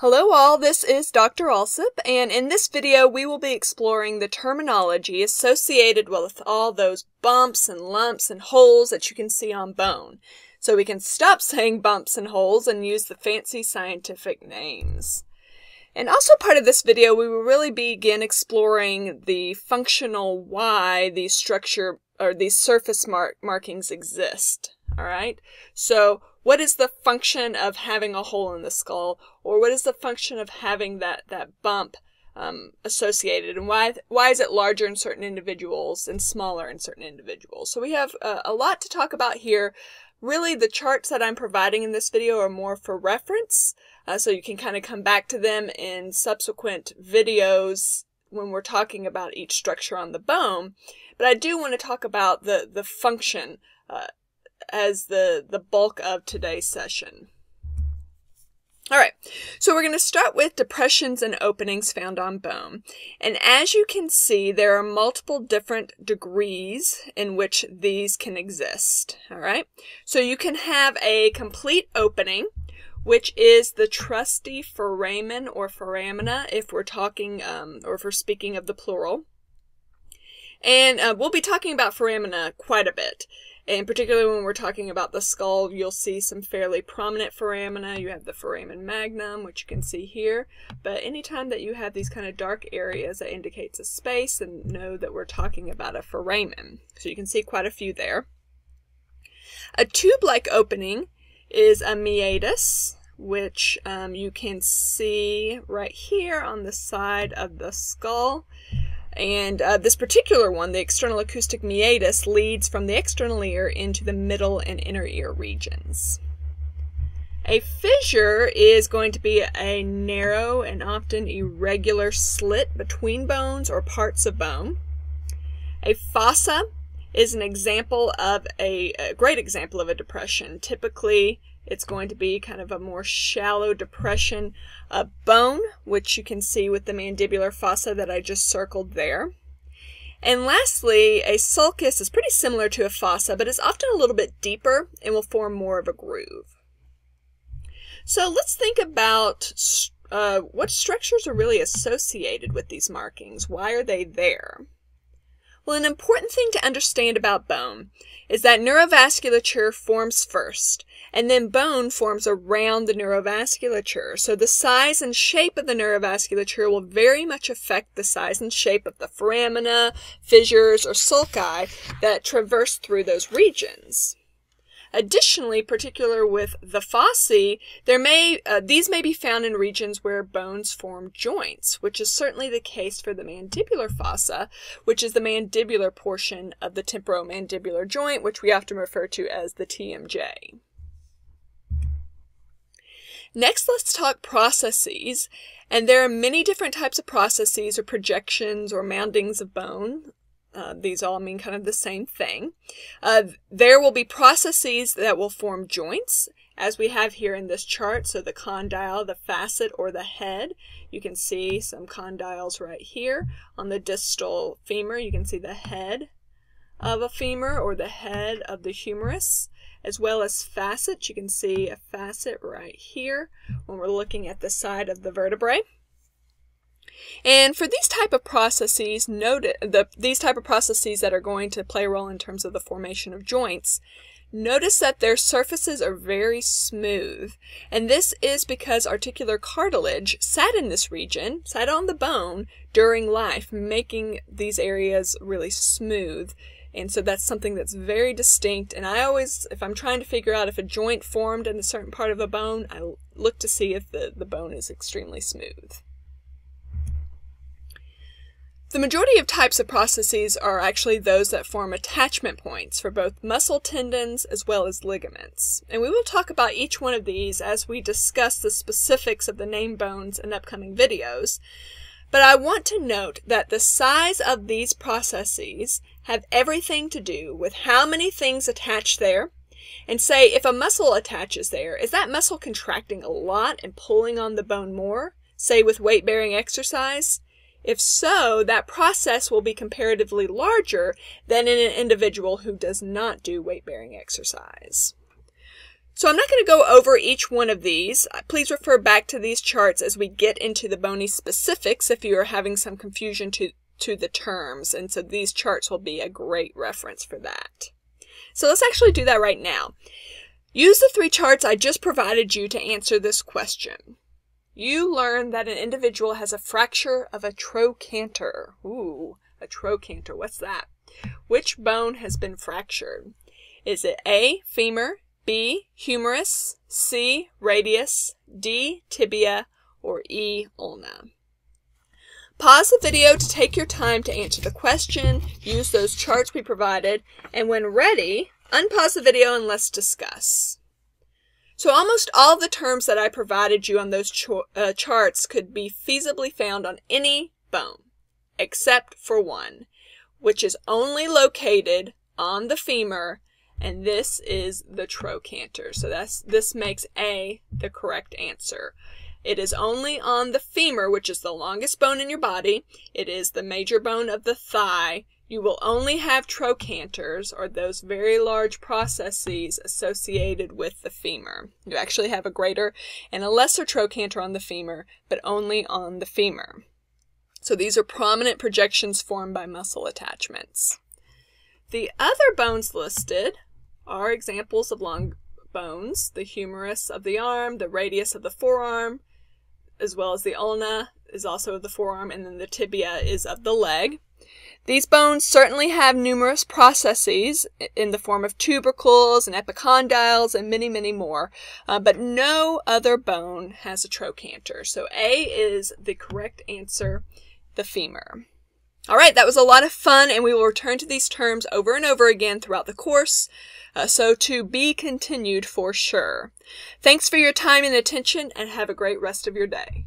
Hello all, this is Dr. Alsup, and in this video we will be exploring the terminology associated with all those bumps and lumps and holes that you can see on bone. So we can stop saying bumps and holes and use the fancy scientific names. And also part of this video we will really begin exploring the functional why these structure or these surface mark markings exist. Alright? So what is the function of having a hole in the skull? Or what is the function of having that that bump um, associated? And why why is it larger in certain individuals and smaller in certain individuals? So we have uh, a lot to talk about here. Really the charts that i'm providing in this video are more for reference uh, so you can kind of come back to them in subsequent videos when we're talking about each structure on the bone. But i do want to talk about the the function uh, as the, the bulk of today's session. All right, so we're going to start with depressions and openings found on bone. And as you can see, there are multiple different degrees in which these can exist. All right, so you can have a complete opening, which is the trusty foramen or foramina if we're talking um, or if we're speaking of the plural. And uh, we'll be talking about foramina quite a bit. And particularly when we're talking about the skull, you'll see some fairly prominent foramina. You have the foramen magnum, which you can see here. But anytime that you have these kind of dark areas, that indicates a space and know that we're talking about a foramen. So you can see quite a few there. A tube-like opening is a meatus, which um, you can see right here on the side of the skull. And uh, this particular one, the external acoustic meatus, leads from the external ear into the middle and inner ear regions. A fissure is going to be a narrow and often irregular slit between bones or parts of bone. A fossa is an example of a, a great example of a depression. Typically, it's going to be kind of a more shallow depression of bone, which you can see with the mandibular fossa that I just circled there. And lastly, a sulcus is pretty similar to a fossa, but is often a little bit deeper and will form more of a groove. So let's think about uh, what structures are really associated with these markings. Why are they there? Well, an important thing to understand about bone is that neurovasculature forms first, and then bone forms around the neurovasculature. So the size and shape of the neurovasculature will very much affect the size and shape of the foramina, fissures, or sulci that traverse through those regions. Additionally, particular with the fossae, there may uh, these may be found in regions where bones form joints, which is certainly the case for the mandibular fossa, which is the mandibular portion of the temporomandibular joint, which we often refer to as the TMJ. Next, let's talk processes. And there are many different types of processes or projections or moundings of bone. Uh, these all mean kind of the same thing. Uh, there will be processes that will form joints, as we have here in this chart. So the condyle, the facet, or the head. You can see some condyles right here. On the distal femur, you can see the head of a femur or the head of the humerus, as well as facets. You can see a facet right here when we're looking at the side of the vertebrae. And for these type of processes, the, these type of processes that are going to play a role in terms of the formation of joints, notice that their surfaces are very smooth. And this is because articular cartilage sat in this region, sat on the bone during life, making these areas really smooth. And so that's something that's very distinct. And I always, if I'm trying to figure out if a joint formed in a certain part of a bone, I look to see if the, the bone is extremely smooth. The majority of types of processes are actually those that form attachment points for both muscle tendons as well as ligaments. And we will talk about each one of these as we discuss the specifics of the name bones in upcoming videos. But I want to note that the size of these processes have everything to do with how many things attach there. And say if a muscle attaches there, is that muscle contracting a lot and pulling on the bone more? Say with weight bearing exercise? If so, that process will be comparatively larger than in an individual who does not do weight bearing exercise. So I'm not going to go over each one of these. Uh, please refer back to these charts as we get into the bony specifics if you are having some confusion to, to the terms. And so these charts will be a great reference for that. So let's actually do that right now. Use the three charts I just provided you to answer this question. You learn that an individual has a fracture of a trochanter. Ooh, a trochanter. What's that? Which bone has been fractured? Is it A, femur, B, humerus, C, radius, D, tibia, or E, ulna? Pause the video to take your time to answer the question, use those charts we provided, and when ready, unpause the video and let's discuss. So almost all the terms that I provided you on those uh, charts could be feasibly found on any bone, except for one, which is only located on the femur, and this is the trochanter. So that's this makes A the correct answer. It is only on the femur, which is the longest bone in your body. It is the major bone of the thigh. You will only have trochanters, or those very large processes associated with the femur. You actually have a greater and a lesser trochanter on the femur, but only on the femur. So these are prominent projections formed by muscle attachments. The other bones listed are examples of long bones, the humerus of the arm, the radius of the forearm, as well as the ulna is also of the forearm, and then the tibia is of the leg. These bones certainly have numerous processes in the form of tubercles and epicondyles and many, many more, uh, but no other bone has a trochanter. So A is the correct answer, the femur. All right, that was a lot of fun, and we will return to these terms over and over again throughout the course. Uh, so to be continued for sure. Thanks for your time and attention, and have a great rest of your day.